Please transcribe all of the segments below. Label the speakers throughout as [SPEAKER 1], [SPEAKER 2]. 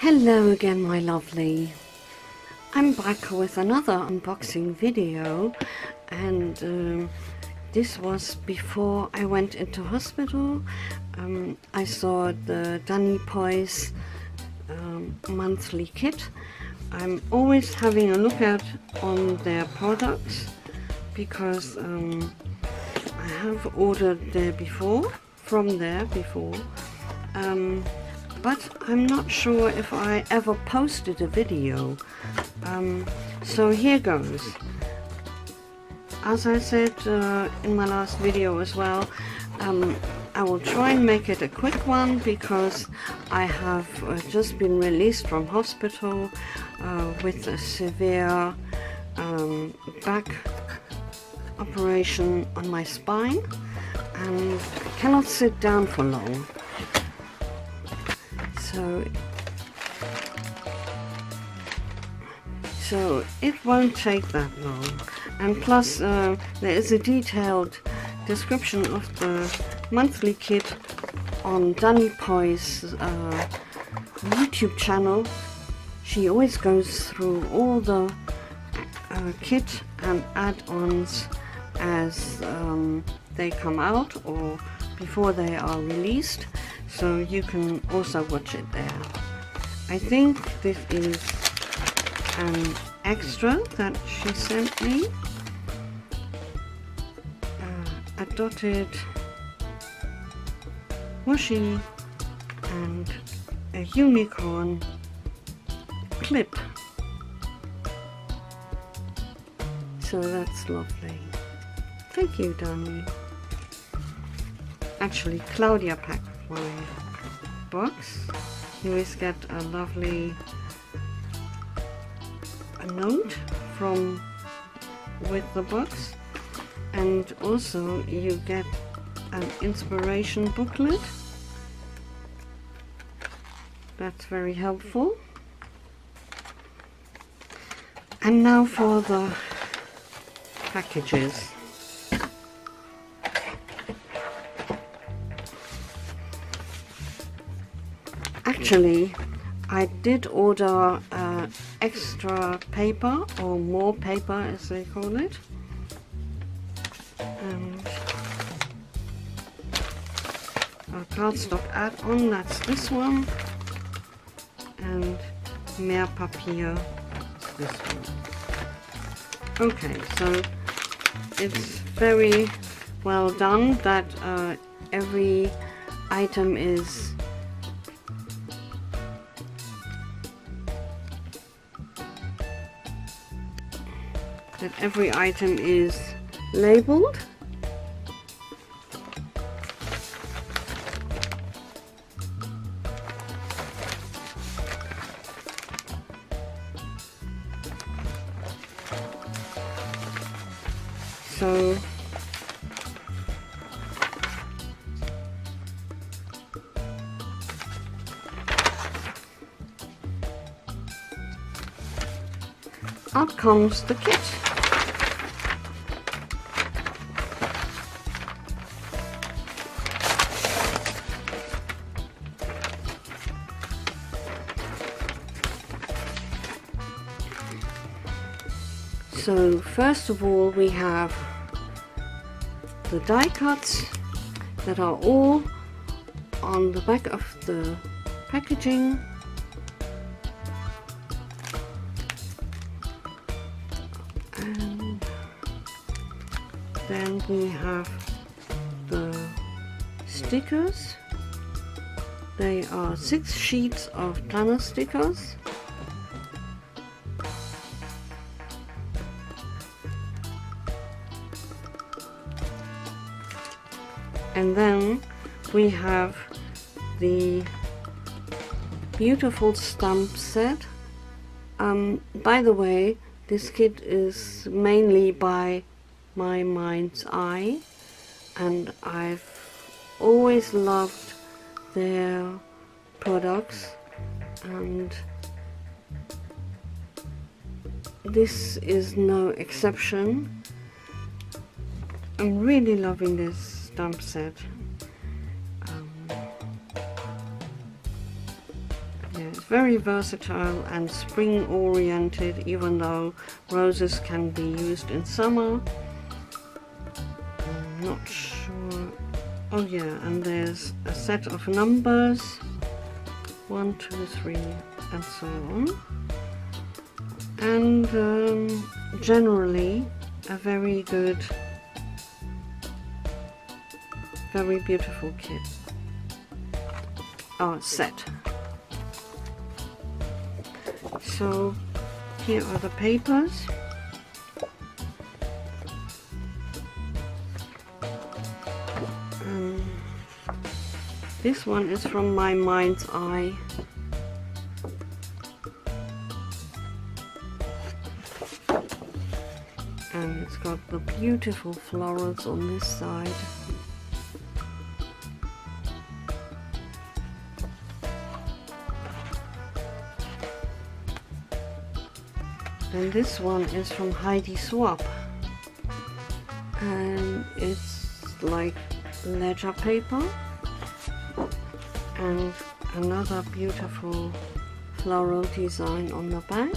[SPEAKER 1] Hello again my lovely. I'm back with another unboxing video and um, this was before I went into hospital. Um, I saw the Dani Peuss um, monthly kit. I'm always having a look at on their products because um, I have ordered there before, from there before. But I'm not sure if I ever posted a video. Um, so here goes. As I said uh, in my last video as well, um, I will try and make it a quick one because I have uh, just been released from hospital uh, with a severe um, back operation on my spine and cannot sit down for long so so it won't take that long. And plus uh, there is a detailed description of the monthly kit on Dani Peuss' uh, YouTube channel. She always goes through all the uh, kit and add-ons as um, they come out or before they are released so you can also watch it there. I think this is an extra that she sent me. Uh, a dotted washi and a unicorn clip. So that's lovely. Thank you, Dani. Actually, Claudia packed box. You always get a lovely a note from with the box and also you get an inspiration booklet. That's very helpful. And now for the packages actually I did order uh, extra paper or more paper as they call it. And a cardstock add-on that's this one. And mehr Papier this one. Okay so it's very well done that uh, every item is that every item is labeled. So out comes the kit first of all we have the die cuts that are all on the back of the packaging. And then we have the stickers. They are six sheets of planner stickers and then we have the beautiful stamp set. Um, by the way this kit is mainly by my mind's eye. And I've always loved their products. And this is no exception. I'm really loving this set. Um, Yeah, it's very versatile and spring oriented even though roses can be used in summer. I'm not sure. Oh yeah, and there's a set of numbers. One, two, three, and so on. And um, generally a very good, very beautiful kit. Oh, set. So here are the papers. Um, this one is from my mind's eye. And it's got the beautiful florals on this side. And this one is from Heidi Swapp. And it's like ledger paper. And another beautiful floral design on the back.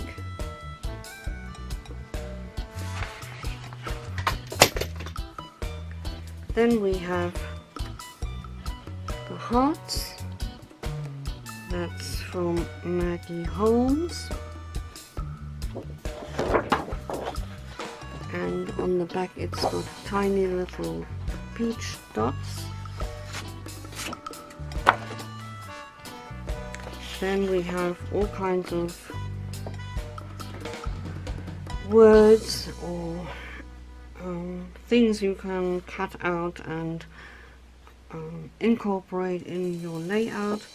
[SPEAKER 1] Then we have the hearts. That's from Maggie Holmes. And on the back it's got tiny little peach dots. Then we have all kinds of words or um, things you can cut out and um, incorporate in your layout.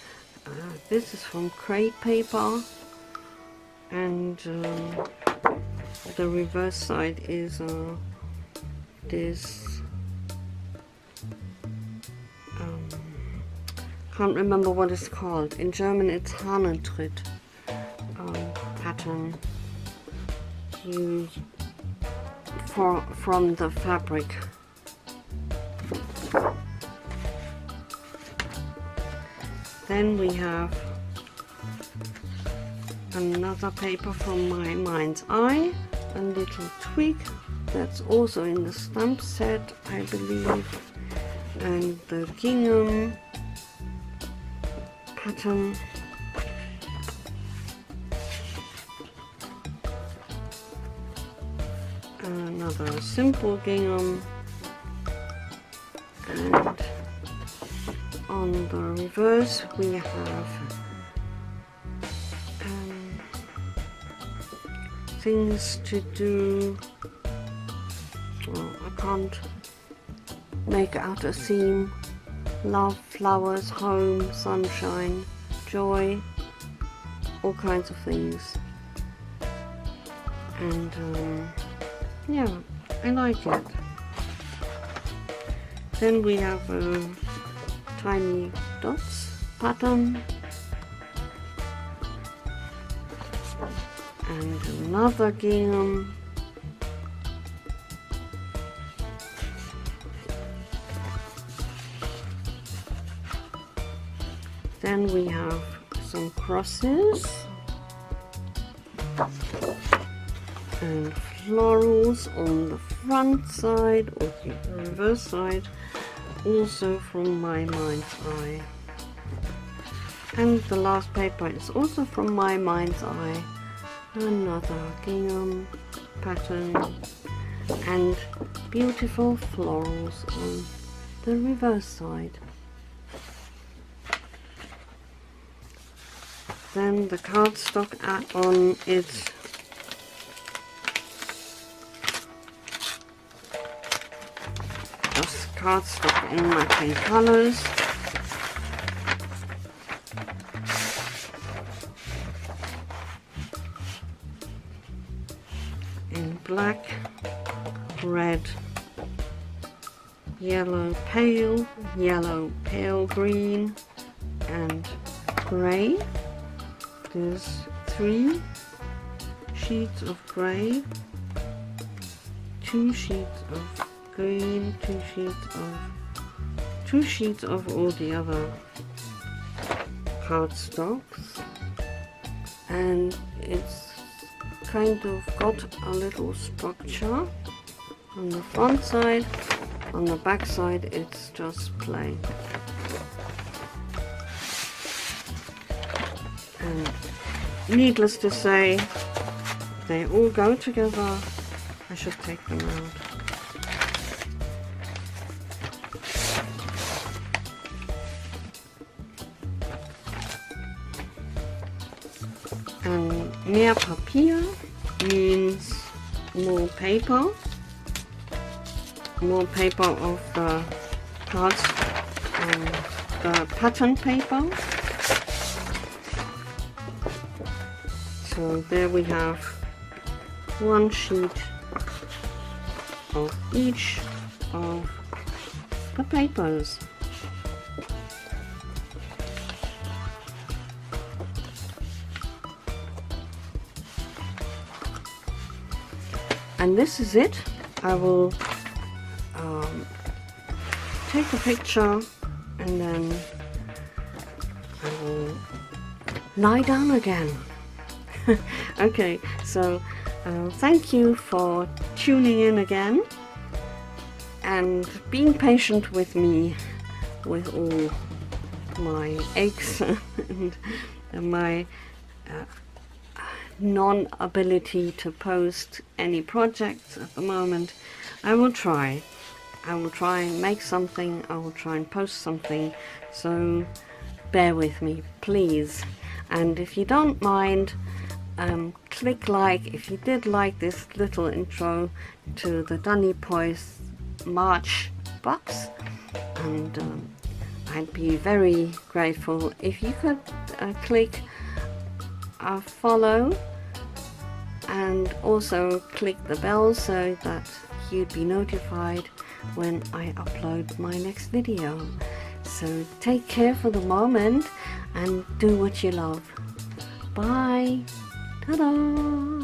[SPEAKER 1] Uh, this is from Crate Paper and um, the reverse side is uh, this um, can't remember what it's called. In German it's Hahnentritt um, pattern used for, from the fabric. Then we have another paper from my mind's eye a little twig that's also in the stamp set I believe and the gingham pattern. Another simple gingham. And on the reverse we have things to do. Well, I can't make out a theme. Love, flowers, home, sunshine, joy, all kinds of things. And um, yeah, I like it. Then we have a tiny dots pattern and another gingham then we have some crosses and florals on the front side or the reverse side also from my mind's eye. And the last paper is also from my mind's eye another gingham pattern and beautiful florals on the reverse side. Then the cardstock add-on is just cardstock in matching colours yellow pale, yellow pale green and grey. There's three sheets of grey, two sheets of green, two sheets of two sheets of all the other cardstocks and it's kind of got a little structure on the front side on the back side it's just plain. And needless to say they all go together. I should take them out. And mehr Papier means more paper more paper of the cards the pattern paper. So there we have one sheet of each of the papers. And this is it. I will um, take a picture and then I will lie down again okay so uh, thank you for tuning in again and being patient with me with all my aches and, and my uh, non-ability to post any projects at the moment. I will try. I will try and make something. I will try and post something. So bear with me, please. And if you don't mind, um, click like if you did like this little intro to the Dani Peuss March box. And um, I'd be very grateful if you could uh, click uh, follow and also click the bell so that you'd be notified when I upload my next video. So take care for the moment and do what you love. Bye. Ta-da!